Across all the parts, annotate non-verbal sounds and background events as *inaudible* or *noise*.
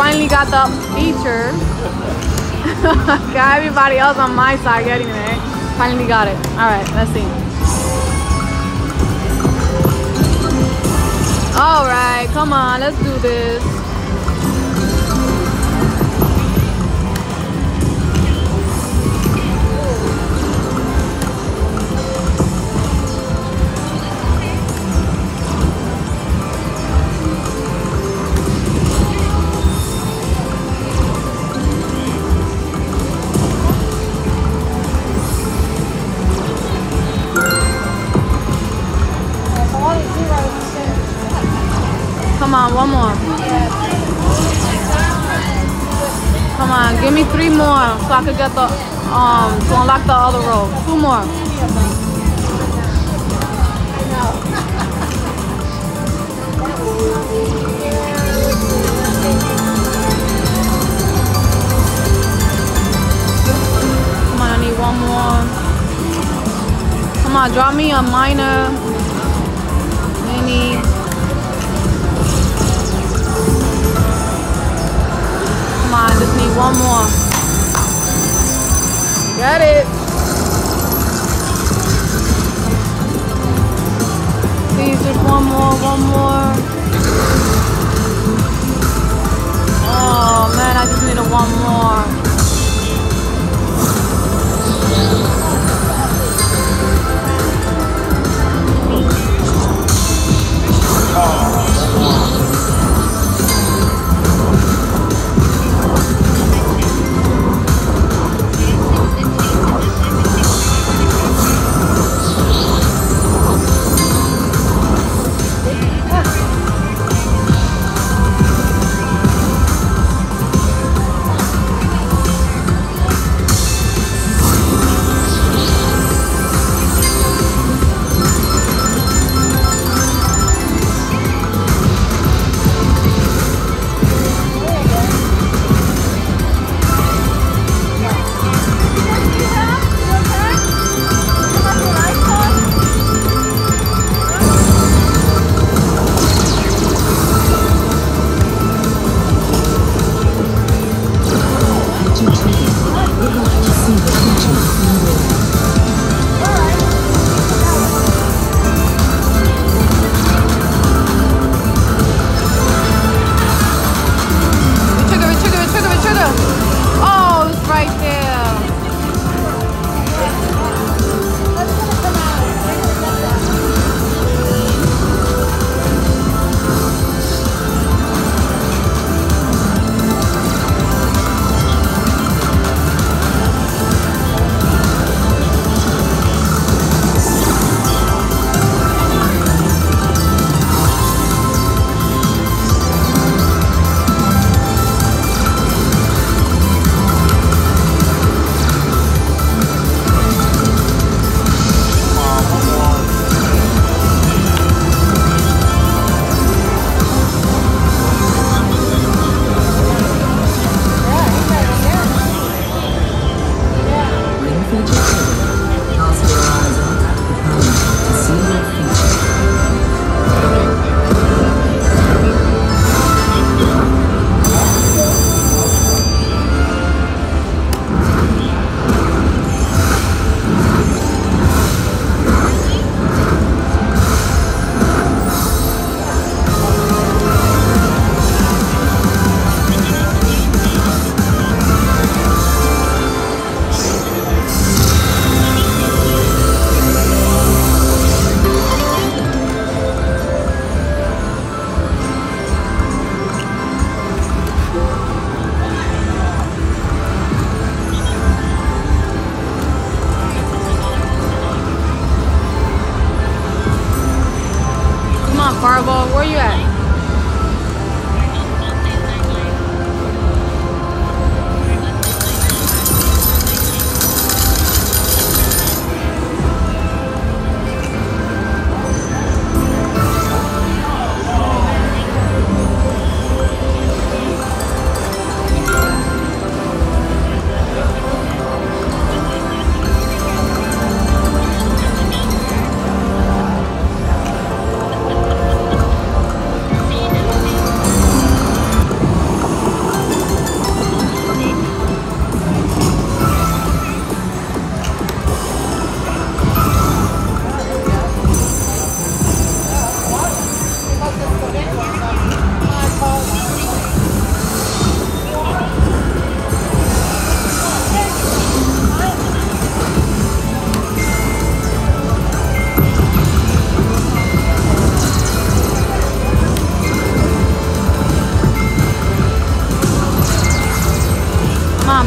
finally got the feature. *laughs* got everybody else on my side getting it. Finally got it. All right, let's see. All right, come on, let's do this. Come on, give me three more so I could get the um to unlock the other row. Two more. Come on, I need one more. Come on, drop me a minor mini one more. Got it. Please, just one more, one more. Oh man, I just needed one more.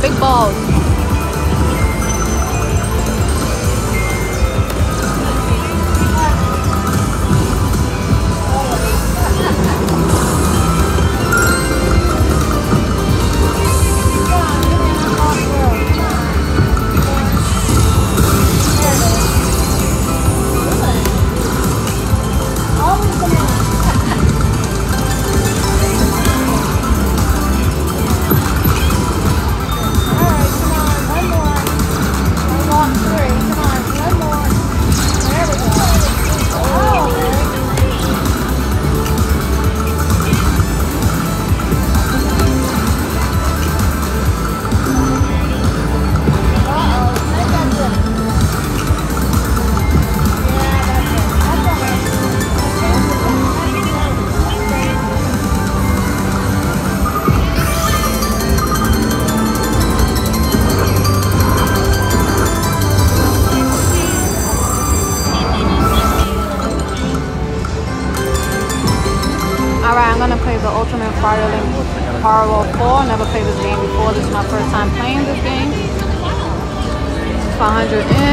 Big balls. never played this game before. This is my first time playing this game. 500 in.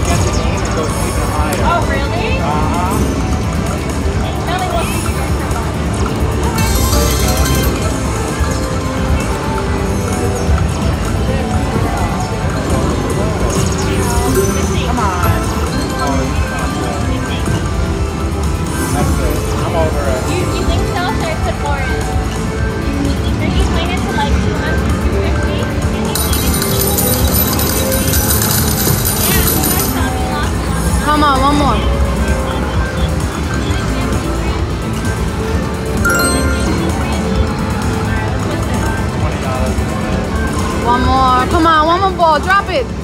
more, one more. One more. Come on, one more ball. Drop it.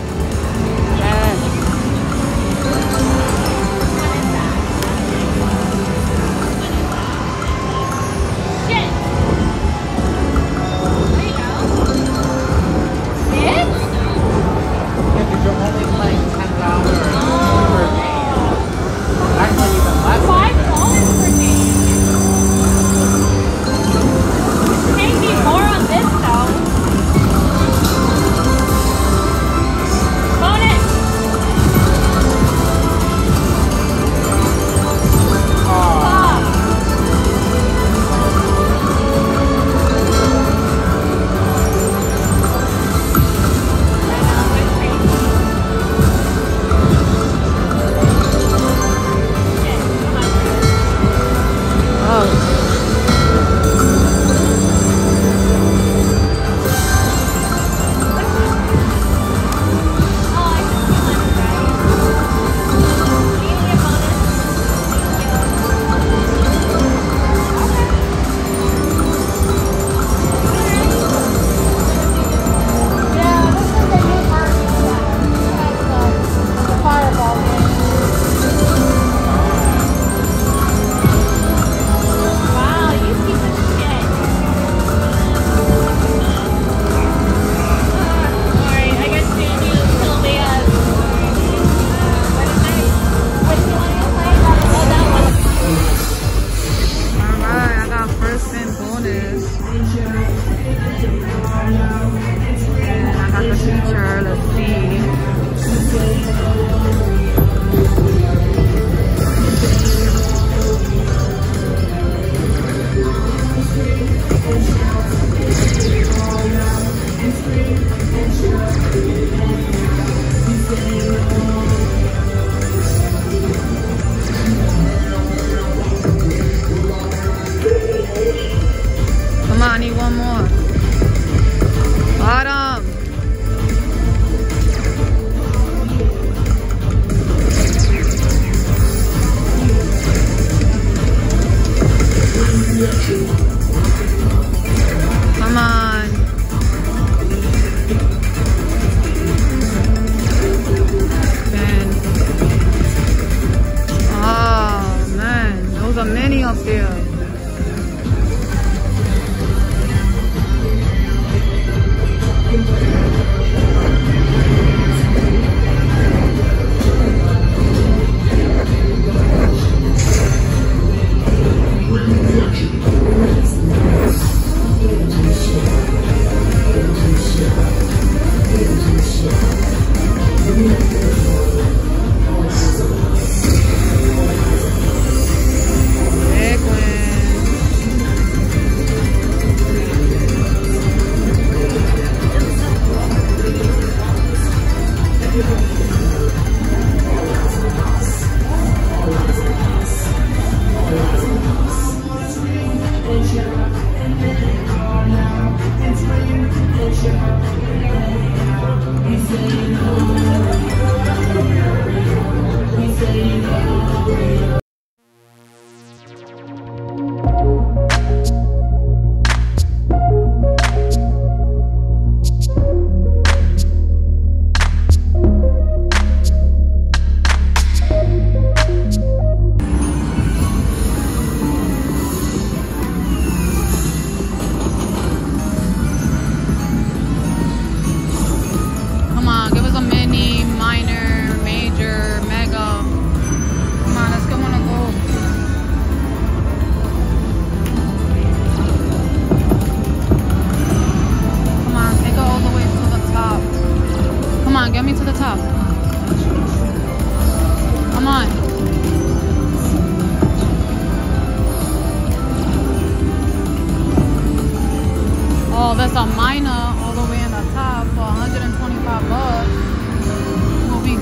the. Let's see. Come on, I need one more.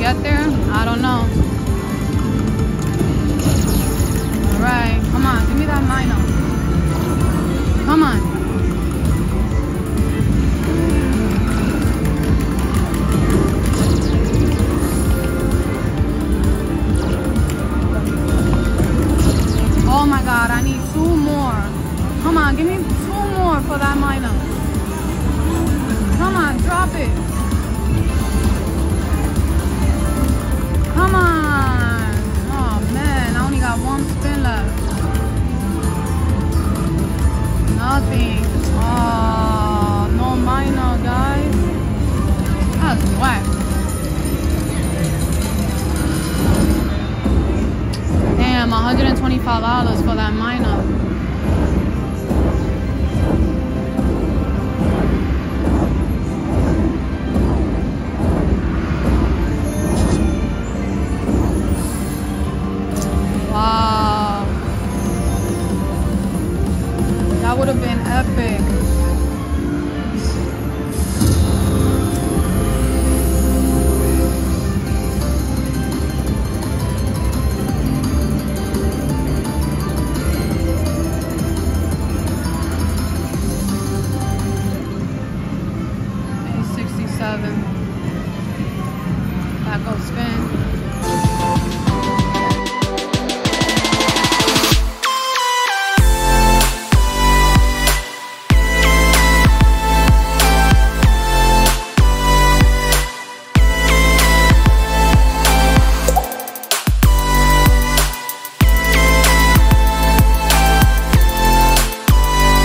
get there? I don't know. All right, come on, give me that minor. Come on. sabemos.